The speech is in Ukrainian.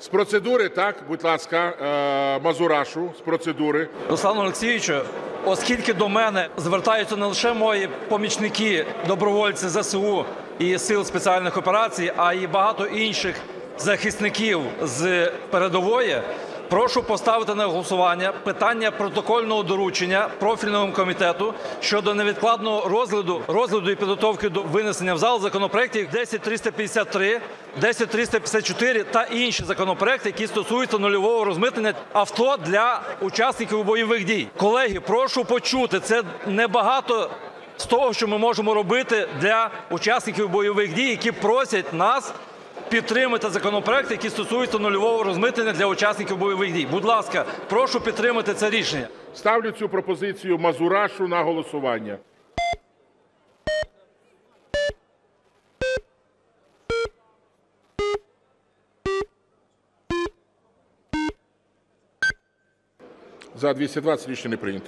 З процедури, так, будь ласка, е, Мазурашу, з процедури. Руслан Олексійовичу, оскільки до мене звертаються не лише мої помічники, добровольці ЗСУ і сил спеціальних операцій, а й багато інших захисників з передової. Прошу поставити на голосування питання протокольного доручення профільному комітету щодо невідкладного розгляду розгляду і підготовки до винесення в зал законопроєктів 10353, 10354 та інші законопроекти, які стосуються нульового розмитнення авто для учасників бойових дій. Колеги, прошу почути, це небагато з того, що ми можемо робити для учасників бойових дій, які просять нас підтримати законопроект, який стосується нульового розмитнення для учасників бойових дій. Будь ласка, прошу підтримати це рішення. Ставлю цю пропозицію Мазурашу на голосування. За 220 рішення не прийнято.